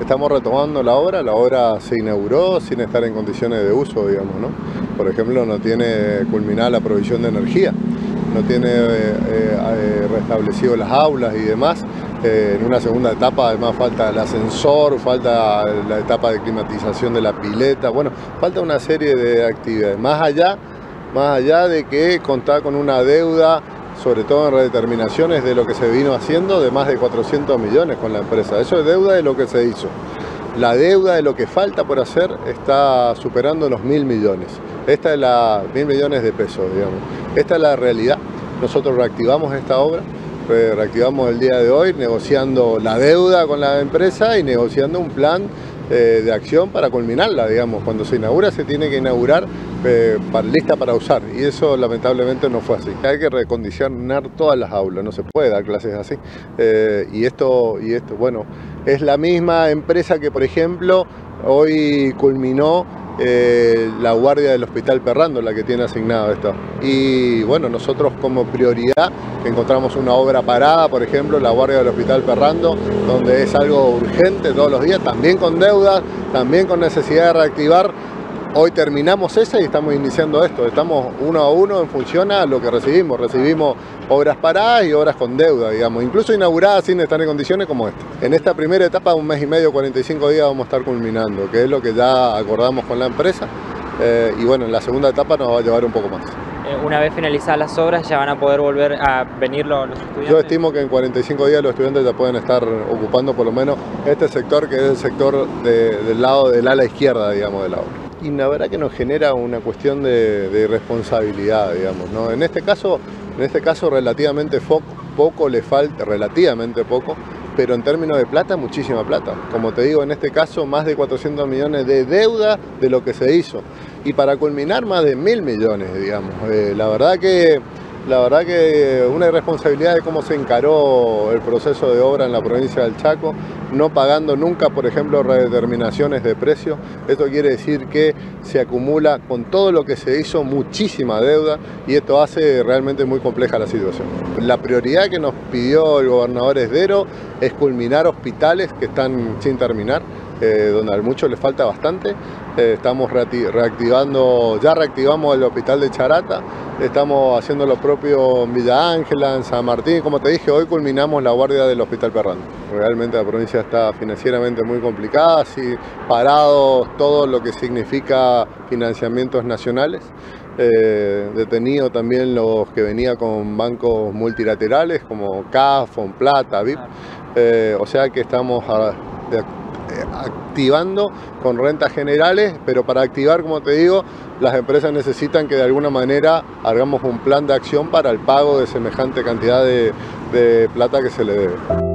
Estamos retomando la obra, la obra se inauguró sin estar en condiciones de uso, digamos, ¿no? Por ejemplo, no tiene culminada la provisión de energía, no tiene eh, eh, restablecido las aulas y demás. Eh, en una segunda etapa además falta el ascensor, falta la etapa de climatización de la pileta, bueno, falta una serie de actividades. Más allá, más allá de que contar con una deuda sobre todo en redeterminaciones de lo que se vino haciendo de más de 400 millones con la empresa. Eso es deuda de lo que se hizo. La deuda de lo que falta por hacer está superando los mil millones. Esta es la mil millones de pesos, digamos. Esta es la realidad. Nosotros reactivamos esta obra, reactivamos el día de hoy negociando la deuda con la empresa y negociando un plan eh, de acción para culminarla, digamos. Cuando se inaugura se tiene que inaugurar eh, lista para usar y eso lamentablemente no fue así. Hay que recondicionar todas las aulas, no se puede dar clases así. Eh, y, esto, y esto, bueno, es la misma empresa que, por ejemplo, hoy culminó la guardia del Hospital Perrando, la que tiene asignado esto. Y bueno, nosotros como prioridad encontramos una obra parada, por ejemplo, la guardia del Hospital Perrando, donde es algo urgente todos los días, también con deudas, también con necesidad de reactivar. Hoy terminamos esa y estamos iniciando esto. Estamos uno a uno en función a lo que recibimos. Recibimos obras paradas y obras con deuda, digamos, incluso inauguradas sin estar en condiciones como esta. En esta primera etapa, un mes y medio, 45 días, vamos a estar culminando, que es lo que ya acordamos con la empresa. Eh, y bueno, en la segunda etapa nos va a llevar un poco más. Eh, una vez finalizadas las obras ya van a poder volver a venir los, estudiantes? Yo estimo que en 45 días los estudiantes ya pueden estar ocupando por lo menos este sector que es el sector del lado del ala izquierda, digamos, de la obra. Y la verdad que nos genera una cuestión de, de irresponsabilidad, digamos. ¿no? En este caso, en este caso relativamente poco le falta, relativamente poco, pero en términos de plata, muchísima plata. Como te digo, en este caso, más de 400 millones de deuda de lo que se hizo. Y para culminar, más de mil millones, digamos. Eh, la verdad que la verdad que una irresponsabilidad de cómo se encaró el proceso de obra en la provincia del Chaco, no pagando nunca, por ejemplo, redeterminaciones de precio. Esto quiere decir que se acumula con todo lo que se hizo muchísima deuda y esto hace realmente muy compleja la situación. La prioridad que nos pidió el gobernador Esdero es culminar hospitales que están sin terminar. Eh, donde a muchos les falta bastante. Eh, estamos reactivando, ya reactivamos el hospital de Charata, estamos haciendo lo propio en Villa Ángela, en San Martín, como te dije, hoy culminamos la guardia del Hospital Perrando. Realmente la provincia está financieramente muy complicada, así parados todo lo que significa financiamientos nacionales. Eh, detenido también los que venía con bancos multilaterales como CAF, Plata, VIP. o sea que estamos a, activando con rentas generales, pero para activar, como te digo, las empresas necesitan que de alguna manera hagamos un plan de acción para el pago de semejante cantidad de, de plata que se le debe.